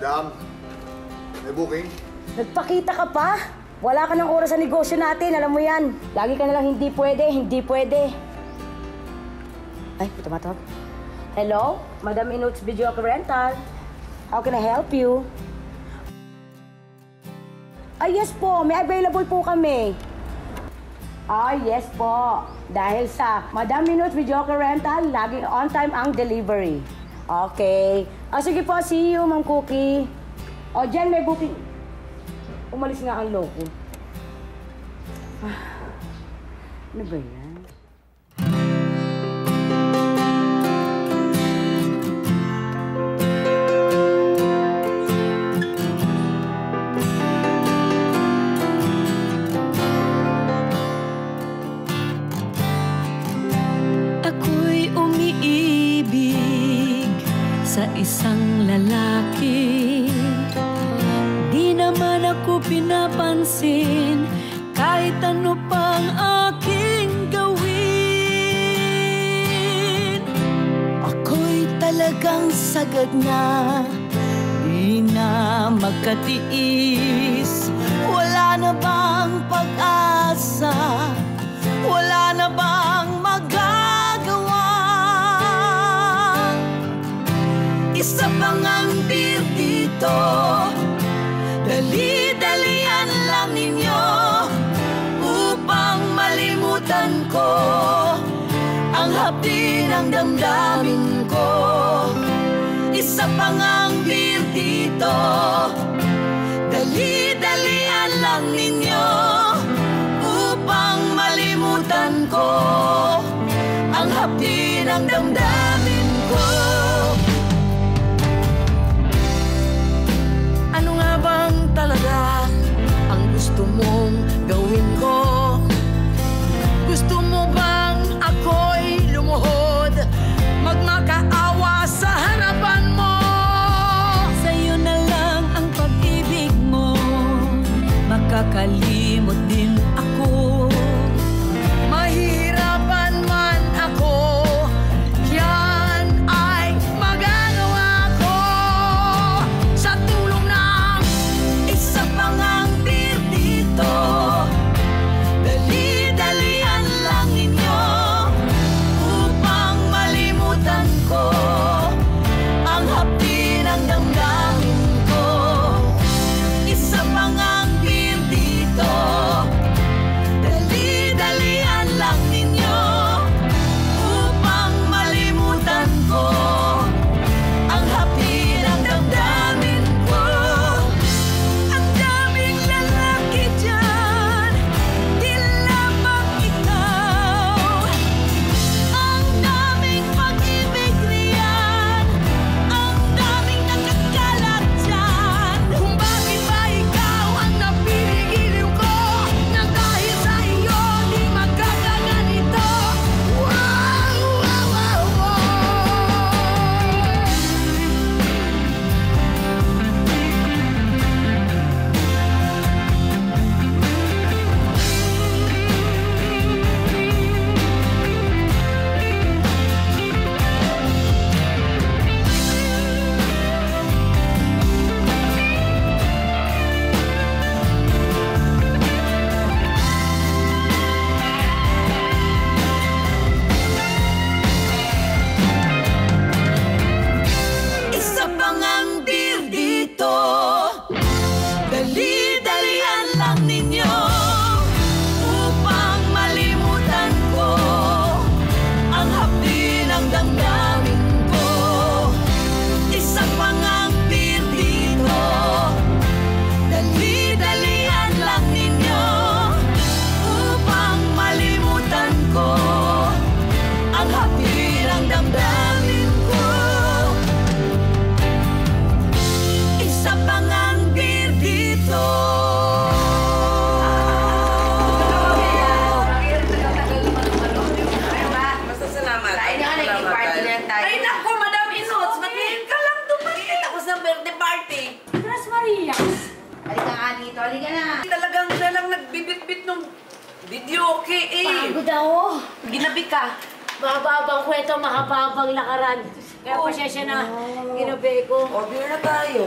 Madam, may booking? Nagpakita ka pa? Wala ka ng oras sa negosyo natin, alam mo yan. Lagi ka nalang hindi pwede, hindi pwede. Ay, tumatawag. Hello? Madam Inuts Video Rental. How can I help you? Ay, yes po. May available po kami. Ah, yes po. Dahil sa Madam Inuts Video Rental, laging on time ang delivery. Okay. Ah, sige po. See you, Ma'am Cookie. O, Jen, may booking. Umalis nga ang loko. Ah, ano ba yan? Ako pinapansin kahit ano pang aking gawin. Ako'y talagang sagad na Di na magkatiis. Wala na bang pag-asa Ang hapdi ng damdamin ko. Isa pang ang beer dito. Dali-dalian lang ninyo Upang malimutan ko Ang hapdi ng damdamin ko. Ano nga bang talaga ang gusto mong gawin Dito, halika na. Talagang na lang nagbibit-bit nung video, okay eh. Pagod ako. Ginabi ka. Mababang kwento, makababang lakaran. Kaya pasensya na, ginabi ko. Order na tayo.